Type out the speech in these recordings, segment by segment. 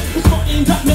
Cutting that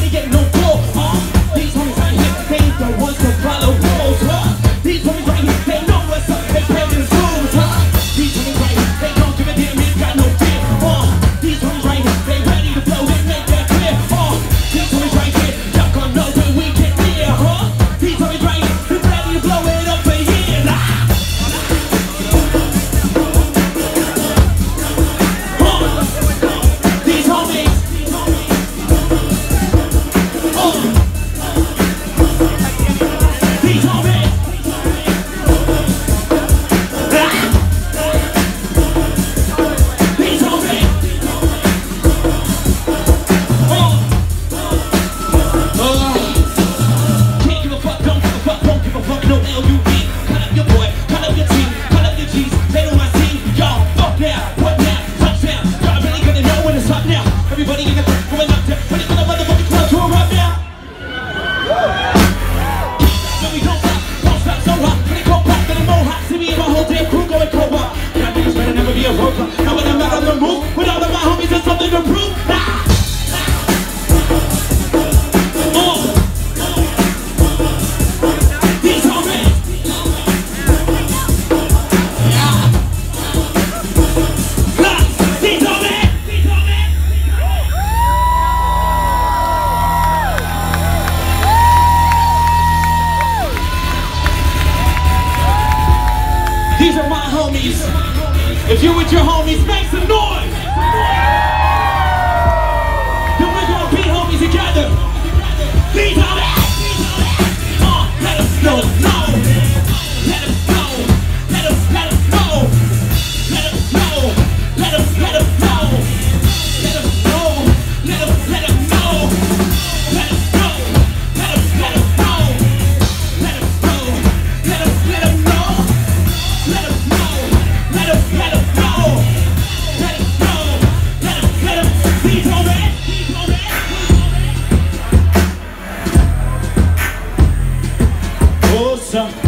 If you with your homies, make some noise. 상